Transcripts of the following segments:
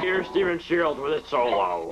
Here's Steven Shields with his solo.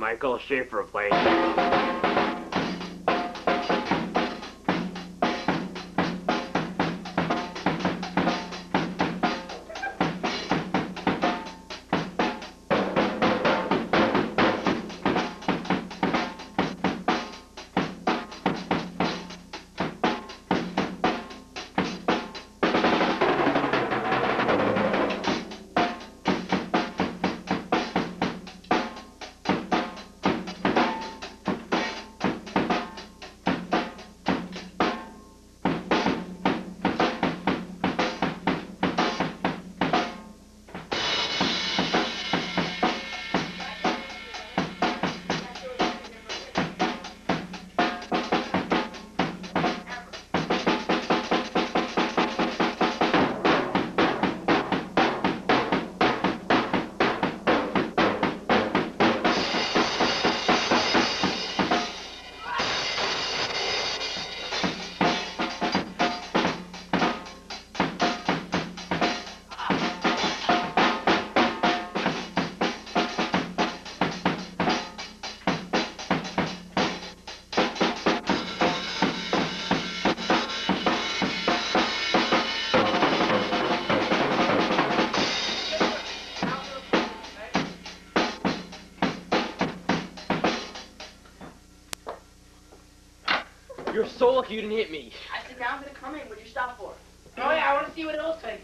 Michael Schaefer playing. You're so lucky you didn't hit me. I said, now I'm gonna come in. What'd you stop for? Oh yeah, I want to see what it looks like.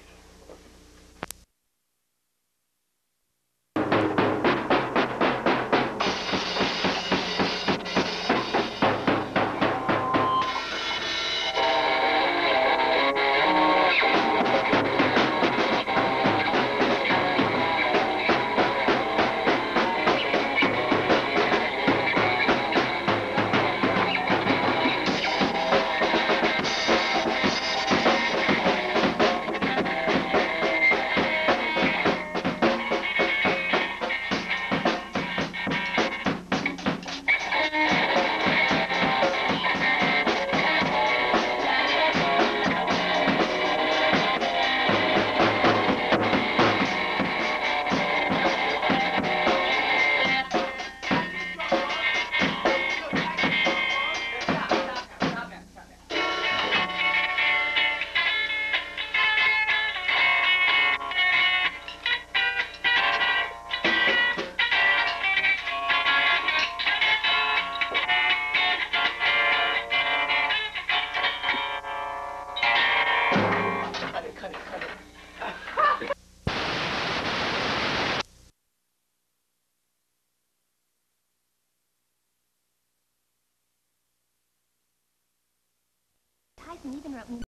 even wrote me